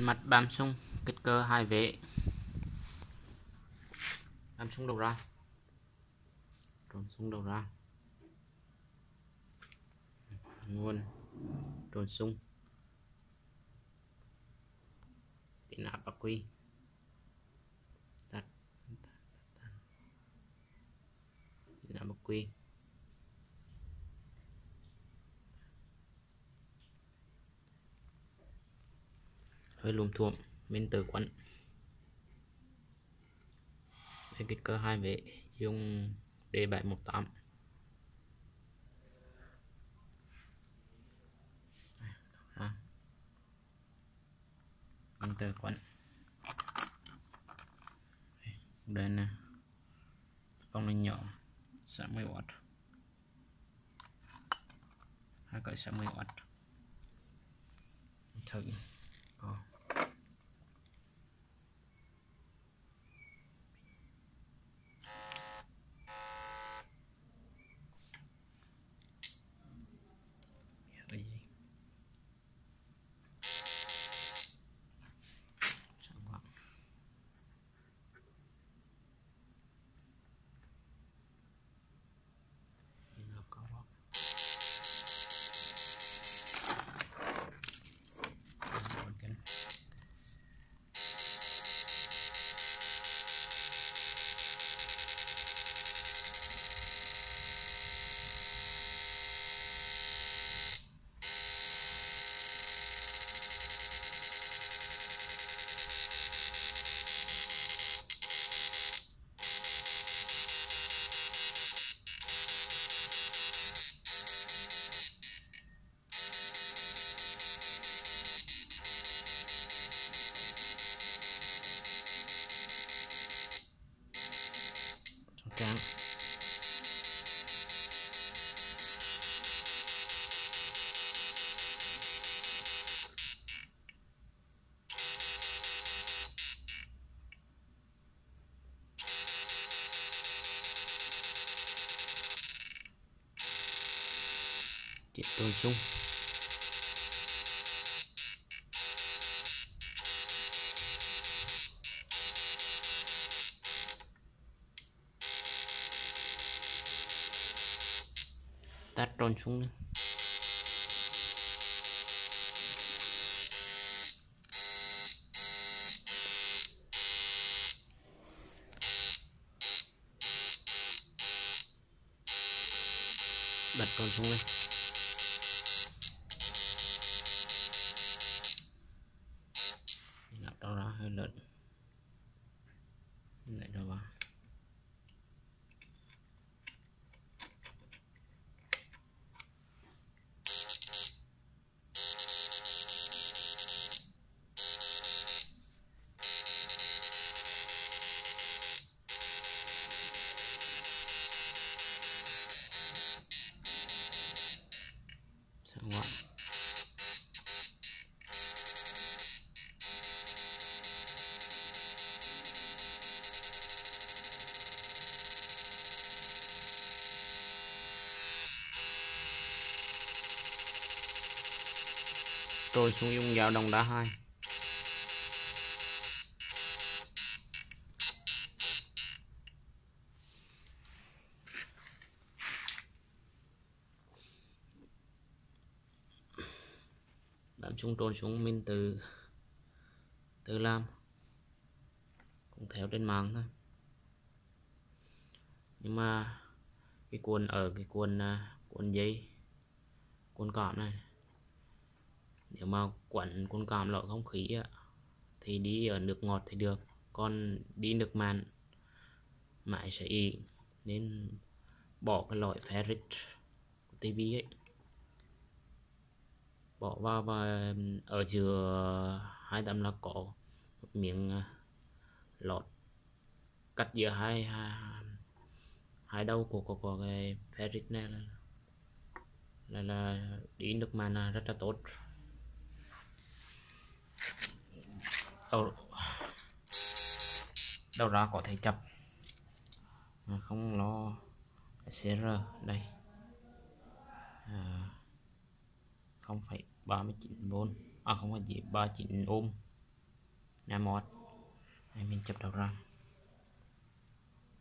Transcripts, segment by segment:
mặt bám sung, kích cơ hai vế. Bám sung đầu ra. Trồn sung đầu ra. Nguồn. Trồn sung. Tiến áp ác quy. Tắt tiến áp ác quy. Hơi lùm thuộm bên từ quấn bên kích cỡ hai vệ, dùng D718 bên từ quấn đây nè. Con này nhỏ 60W hai cái 60W thử Trắng. Chị tôi sung tròn xuống. Đặt tròn xuống lên nắp đâu ra hơi lớn tôi xuống dùng dao đồng đá hai. Bám chung trôn xuống minh từ từ làm cũng theo trên mạng thôi. Nhưng mà cái cuộn ở cái cuộn à, cuộn dây cuộn này nếu mà quẩn con cảm lọ không khí thì đi ở nước ngọt thì được. Còn đi nước mặn mãi sẽ ị nên bỏ cái loại ferric của ấy. Bỏ vào và ở giữa hai tấm là có một miếng à, lọt cắt giữa hai hai, hai đầu của của, của cái ferric này là là, là đi nước mặn là rất là tốt. Đầu đầu ra có thể chập không lo CR đây. À, 0,39V à không phải gì 39 ohm. Nhà mod đây mình chụp đầu ra.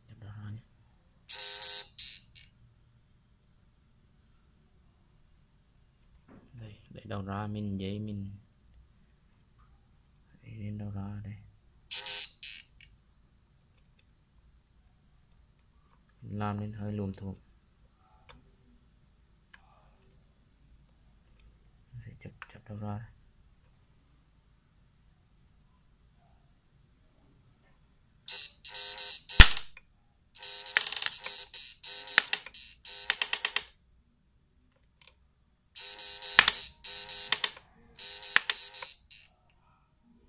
Chụp đầu ra nhé. Đây để đầu ra mình giấy mình đâu đó đây làm nên hơi lùm thuộc. Sẽ chụp chụp đâu ra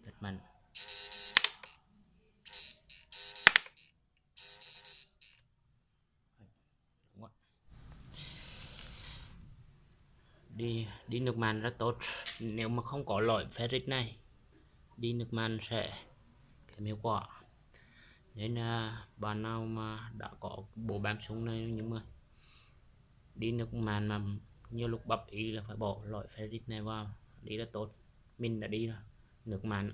rất mạnh Đúng rồi đi đi nước màn rất tốt. Nếu mà không có loại ferric này đi nước màn sẽ kém hiệu quả. Nên là bạn nào mà đã có bộ bám súng này nhưng mà đi nước màn mà nhiều lúc bập ý là phải bỏ loại ferric này vào đi rất tốt. Mình đã đi rồi nước màn.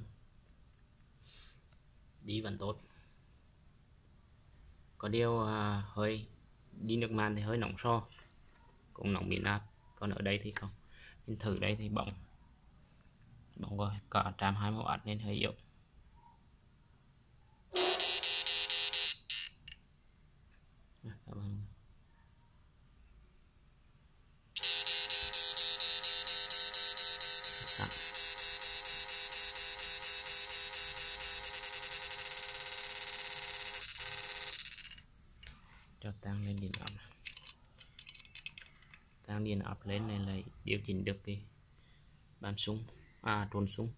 Đi vẫn tốt. Có điều à, hơi đi nước màn thì hơi nóng so cũng nóng miền áp còn ở đây thì không. Mình thử đây thì bỏng. Bỏng rồi cả trăm hai w nên hơi yếu. Áp lên này là điều chỉnh được cái bàn súng à trồn súng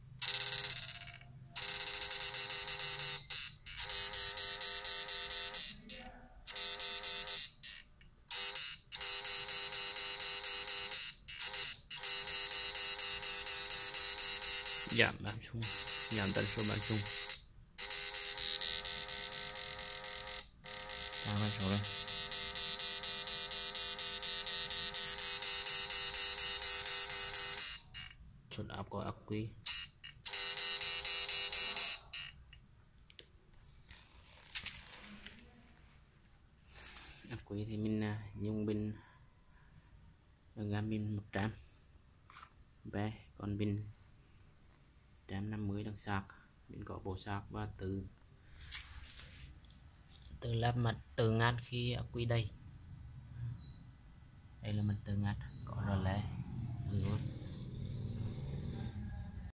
giảm bàn súng giảm tần số bàn súng tăng bàn số lên xuất áp có ắc quy ắc quy thì mình à, dùng pin Garmin 100 bé còn pin 150 đằng sạc mình có bộ sạc và từ từ lắp mặt từ ngắt khi ắc quy đây. Đây là mặt từ ngắt có rồi lẽ. Ừ, Luôn